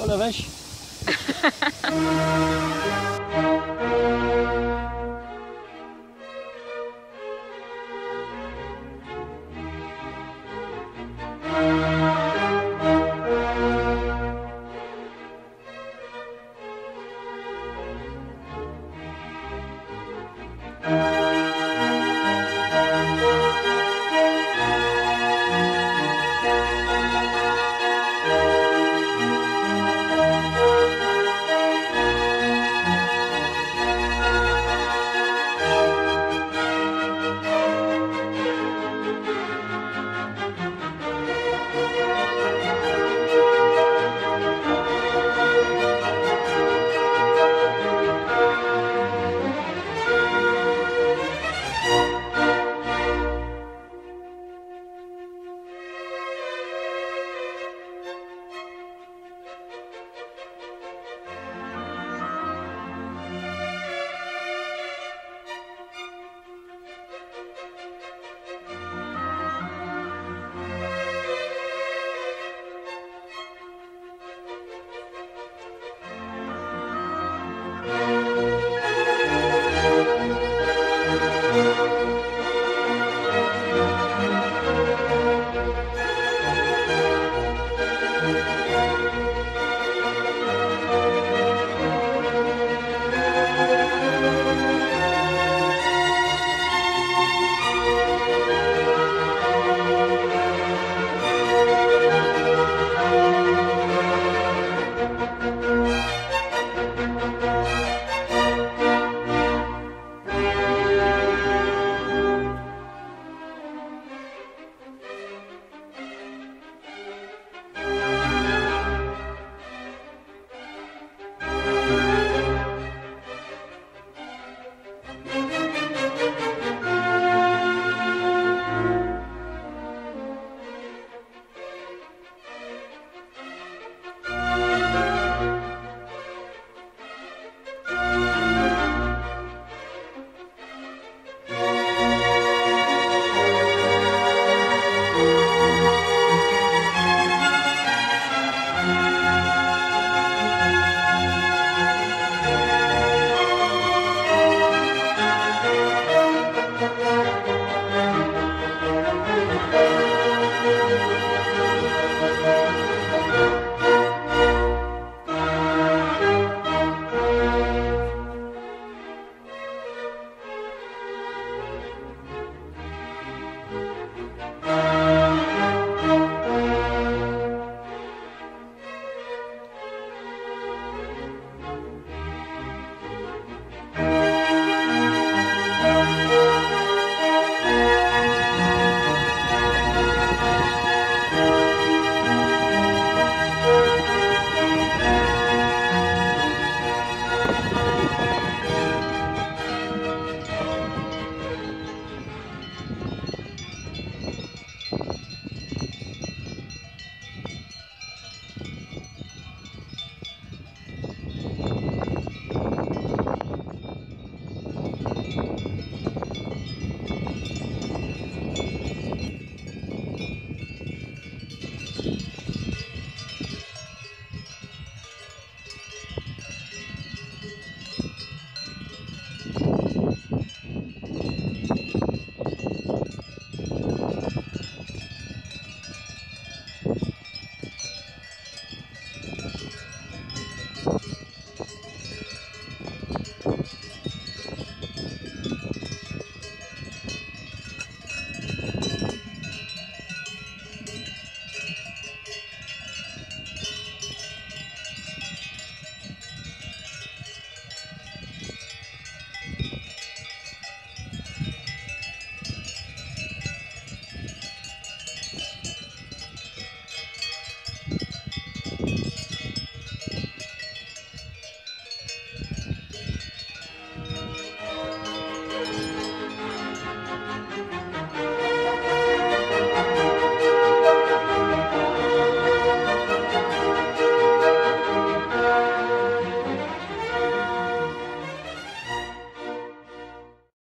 Oh la vache.